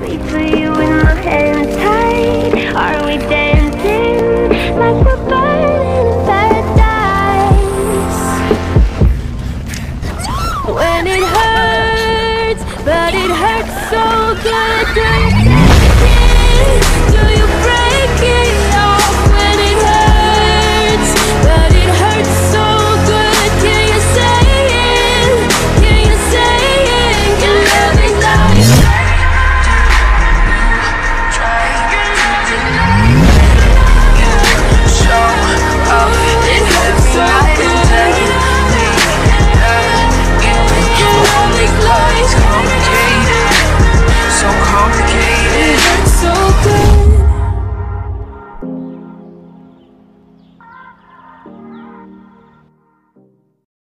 Wait for you with my hands tied. Are we dancing like we're burning in paradise? When it hurts, but it hurts so good.